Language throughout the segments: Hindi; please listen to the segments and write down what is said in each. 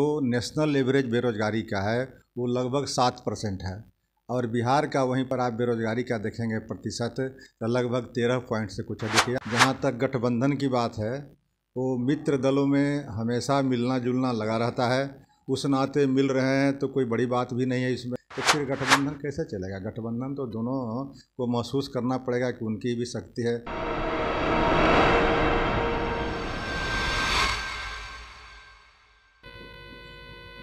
जो नेशनल एवरेज बेरोजगारी का है, वो लगभग सात परसेंट है। और बिहार का वहीं पर आप बेरोजगारी का देखेंगे प्रतिशत तो लगभग तेरह पॉइंट से कुछ अधिक है। जहाँ तक गठबंधन की बात है, वो मित्र दलों में हमेशा मिलना जुलना लगा रहता है। उस नाते मिल रहे हैं तो कोई बड़ी बात भी नहीं है इसमें। तो फिर गठबंधन कैसे चलेगा? गठबंधन तो दोनों को महसूस करना पड़ेगा कि उनकी भी शक्ति है।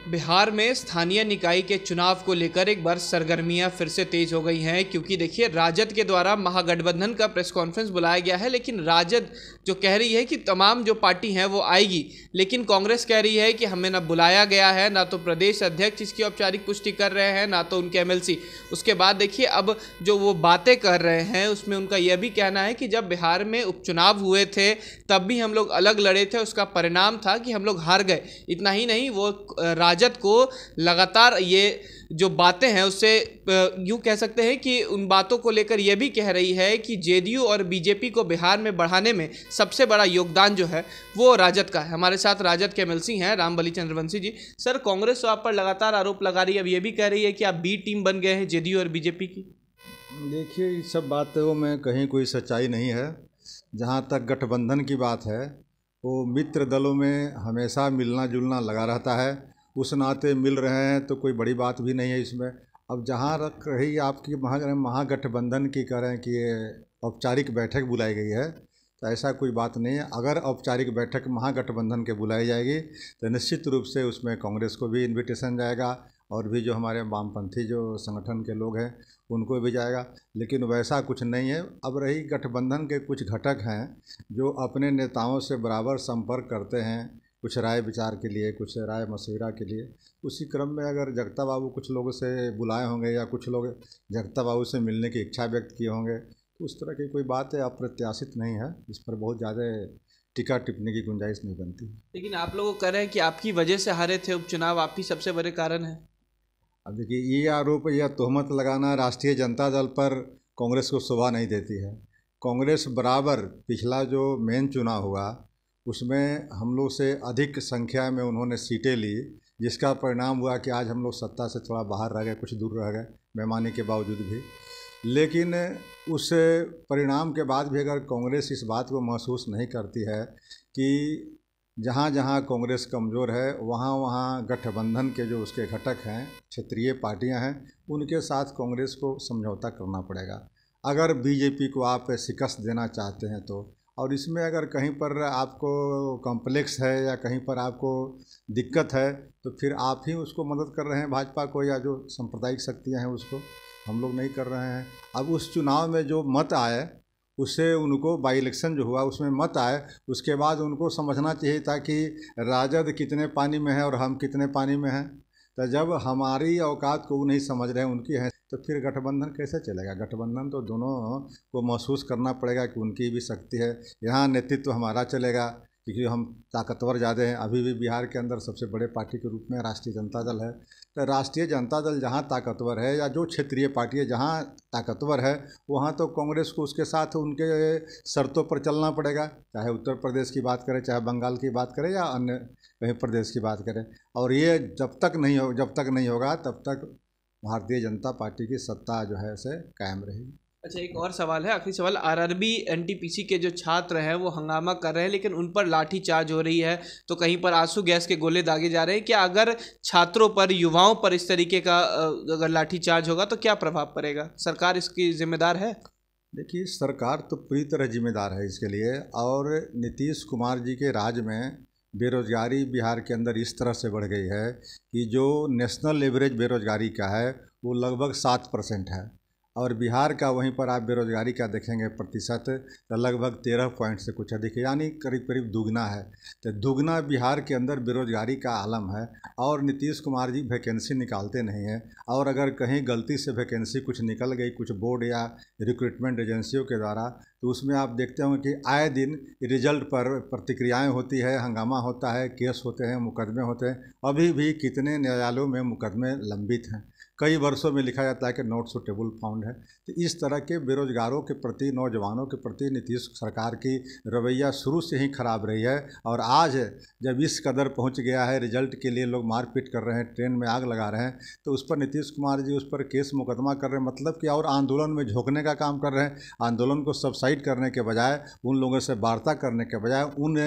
बिहार में स्थानीय निकाय के चुनाव को लेकर एक बार सरगर्मियाँ फिर से तेज हो गई हैं। क्योंकि देखिए, राजद के द्वारा महागठबंधन का प्रेस कॉन्फ्रेंस बुलाया गया है, लेकिन राजद जो कह रही है कि तमाम जो पार्टी हैं वो आएगी, लेकिन कांग्रेस कह रही है कि हमें ना बुलाया गया है, ना तो प्रदेश अध्यक्ष इसकी औपचारिक पुष्टि कर रहे हैं, ना तो उनके एमएलसी। उसके बाद देखिए, अब जो वो बातें कर रहे हैं, उसमें उनका यह भी कहना है कि जब बिहार में उपचुनाव हुए थे, तब भी हम लोग अलग लड़े थे, उसका परिणाम था कि हम लोग हार गए। इतना ही नहीं, वो राजद को लगातार ये जो बातें हैं उससे यूँ कह सकते हैं कि उन बातों को लेकर यह भी कह रही है कि जेडीयू और बीजेपी को बिहार में बढ़ाने में सबसे बड़ा योगदान जो है वो राजद का है। हमारे साथ राजद के एमएलसी हैं रामबली चंद्रवंशी जी। सर, कांग्रेस तो आप पर लगातार आरोप लगा रही है, अब ये भी कह रही है कि आप बी टीम बन गए हैं जेडीयू और बीजेपी की। देखिए सब बातों में कहीं कोई सच्चाई नहीं है। जहाँ तक गठबंधन की बात है, वो मित्र दलों में हमेशा मिलना जुलना लगा रहता है। उस नाते मिल रहे हैं तो कोई बड़ी बात भी नहीं है इसमें। अब जहाँ रख रही आपकी महा महागठबंधन की कह रहे हैं कि औपचारिक बैठक बुलाई गई है तो ऐसा कोई बात नहीं है। अगर औपचारिक बैठक महागठबंधन के बुलाई जाएगी तो निश्चित रूप से उसमें कांग्रेस को भी इनविटेशन जाएगा और भी जो हमारे वामपंथी जो संगठन के लोग हैं, उनको भी जाएगा। लेकिन वैसा कुछ नहीं है। अब रही गठबंधन के कुछ घटक हैं, जो अपने नेताओं से बराबर संपर्क करते हैं कुछ राय विचार के लिए कुछ राय मशवरा के लिए। उसी क्रम में अगर जगता बाबू कुछ लोगों से बुलाए होंगे या कुछ लोग जगता बाबू से मिलने की इच्छा व्यक्त किए होंगे तो उस तरह की कोई बात है अप्रत्याशित नहीं है। इस पर बहुत ज़्यादा टिका टिप्पणी की गुंजाइश नहीं बनती। लेकिन आप लोग कह रहे हैं कि आपकी वजह से हारे थे उपचुनाव आप ही सबसे बड़े कारण है। अब देखिए ये आरोप या तोहमत लगाना राष्ट्रीय जनता दल पर कांग्रेस को शोभा नहीं देती है। कांग्रेस बराबर पिछला जो मेन चुनाव हुआ उसमें हम लोग से अधिक संख्या में उन्होंने सीटें ली, जिसका परिणाम हुआ कि आज हम लोग सत्ता से थोड़ा बाहर रह गए, कुछ दूर रह गए बेमानी के बावजूद भी। लेकिन उस परिणाम के बाद भी अगर कांग्रेस इस बात को महसूस नहीं करती है कि जहाँ जहाँ कांग्रेस कमज़ोर है वहाँ वहाँ गठबंधन के जो उसके घटक हैं, क्षेत्रीय पार्टियाँ हैं, उनके साथ कांग्रेस को समझौता करना पड़ेगा। अगर बीजेपी को आप शिकस्त देना चाहते हैं तो और इसमें अगर कहीं पर आपको कॉम्प्लेक्स है या कहीं पर आपको दिक्कत है तो फिर आप ही उसको मदद कर रहे हैं भाजपा को या जो सांप्रदायिक शक्तियाँ हैं उसको। हम लोग नहीं कर रहे हैं। अब उस चुनाव में जो मत आए, उससे उनको बाई इलेक्शन जो हुआ, उसमें मत आए, उसके बाद उनको समझना चाहिए था कि राजद कितने पानी में है और हम कितने पानी में हैं। तो जब हमारी औकात को वो नहीं समझ रहे हैं, उनकी है तो फिर गठबंधन कैसे चलेगा? गठबंधन तो दोनों को महसूस करना पड़ेगा कि उनकी भी शक्ति है। यहाँ नेतृत्व हमारा चलेगा, क्योंकि हम ताकतवर ज़्यादा हैं। अभी भी बिहार के अंदर सबसे बड़े पार्टी के रूप में राष्ट्रीय जनता दल है। तो राष्ट्रीय जनता दल जहाँ ताकतवर है या जो क्षेत्रीय पार्टी है, जहाँ ताकतवर है, वहाँ तो कांग्रेस को उसके साथ उनके शर्तों पर चलना पड़ेगा। चाहे उत्तर प्रदेश की बात करें, चाहे बंगाल की बात करें या अन्य कहीं प्रदेश की बात करें। और ये जब तक नहीं हो, जब तक नहीं होगा, तब तक भारतीय जनता पार्टी की सत्ता जो है से कायम रहेगी। अच्छा एक और सवाल है आखिरी सवाल आरआरबी एनटीपीसी के जो छात्र हैं वो हंगामा कर रहे हैं लेकिन उन पर लाठी चार्ज हो रही है तो कहीं पर आँसू गैस के गोले दागे जा रहे हैं? क्या अगर छात्रों पर युवाओं पर इस तरीके का अगर लाठी चार्ज होगा तो क्या प्रभाव पड़ेगा? सरकार इसकी जिम्मेदार है? देखिए सरकार तो पूरी तरह जिम्मेदार है इसके लिए और नीतीश कुमार जी के राज में बेरोज़गारी बिहार के अंदर इस तरह से बढ़ गई है कि जो नेशनल एवरेज बेरोज़गारी का है, वो लगभग सात परसेंट है। और बिहार का वहीं पर आप बेरोज़गारी का देखेंगे प्रतिशत तो लगभग तेरह पॉइंट से कुछ अधिक यानी करीब करीब दुगना है। तो दुगना बिहार के अंदर बेरोज़गारी का आलम है, और नीतीश कुमार जी वैकेंसी निकालते नहीं हैं, और अगर कहीं गलती से वैकेंसी कुछ निकल गई, कुछ बोर्ड या रिक्रूटमेंट एजेंसियों के द्वारा तो उसमें आप देखते होंगे कि आए दिन रिज़ल्ट पर प्रतिक्रियाएँ होती है, हंगामा होता है, केस होते हैं, मुकदमे होते हैं, अभी भी कितने न्यायालयों में मुकदमे लंबित हैं। कई वर्षों में लिखा जाता है कि नॉट सुटेबल फाउंड है। तो इस तरह के बेरोजगारों के प्रति, नौजवानों के प्रति नीतीश सरकार की रवैया शुरू से ही खराब रही है और आज जब इस कदर पहुँच गया है, रिज़ल्ट के लिए लोग मारपीट कर रहे हैं, ट्रेन में आग लगा रहे हैं तो उस पर नीतीश कुमार जी उस पर केस मुकदमा कर रहे हैं मतलब कि और आंदोलन में झोंकने का काम कर रहे हैं। आंदोलन को सबसाइड करने के बजाय, उन लोगों से वार्ता करने के बजाय उन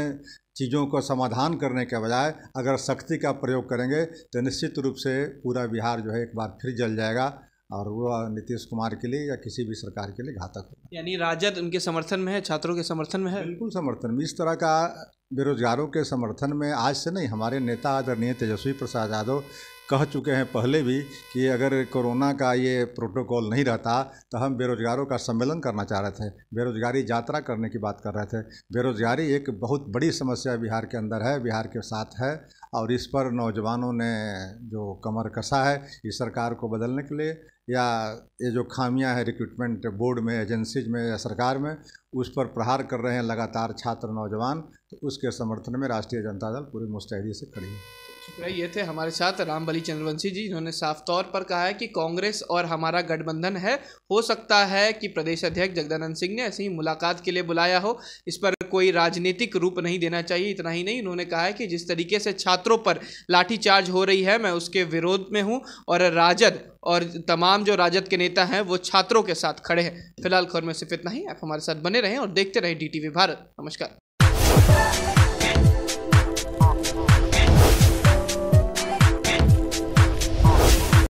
चीज़ों का समाधान करने के बजाय अगर शक्ति का प्रयोग करेंगे तो निश्चित रूप से पूरा बिहार जो है एक बार फिर जल जाएगा और वो नीतीश कुमार के लिए या किसी भी सरकार के लिए घातक हो यानी राजद उनके समर्थन में है छात्रों के समर्थन में है? बिल्कुल समर्थन में। इस तरह का बेरोजगारों के समर्थन में आज से नहीं हमारे नेता आदरणीय तेजस्वी प्रसाद यादव कह चुके हैं पहले भी कि अगर कोरोना का ये प्रोटोकॉल नहीं रहता तो हम बेरोजगारों का सम्मेलन करना चाह रहे थे। बेरोजगारी यात्रा करने की बात कर रहे थे। बेरोजगारी एक बहुत बड़ी समस्या बिहार के अंदर है, बिहार के साथ है, और इस पर नौजवानों ने जो कमर कसा है, इस सरकार को बदलने के लिए, या ये जो खामियाँ हैं रिक्रूटमेंट बोर्ड में एजेंसीज में, या सरकार में उस पर प्रहार कर रहे हैं लगातार छात्र नौजवान तो उसके समर्थन में राष्ट्रीय जनता दल पूरी मुस्तैदी से खड़ी है। शुक्रिया, ये थे हमारे साथ रामबली चंद्रवंशी जी इन्होंने साफ़ तौर पर कहा है कि कांग्रेस और हमारा गठबंधन है। हो सकता है कि प्रदेश अध्यक्ष जगदानंद सिंह ने ऐसी ही मुलाकात के लिए बुलाया हो। इस पर कोई राजनीतिक रूप नहीं देना चाहिए, इतना ही नहीं। उन्होंने कहा है कि जिस तरीके से छात्रों पर लाठीचार्ज हो रही है, मैं उसके विरोध में हूँ और राजद और तमाम जो राजद के नेता हैं, वो छात्रों के साथ खड़े हैं। फ़िलहाल खबर में सिर्फ़ इतना ही। आप हमारे साथ बने रहें और देखते रहें डी भारत। नमस्कार।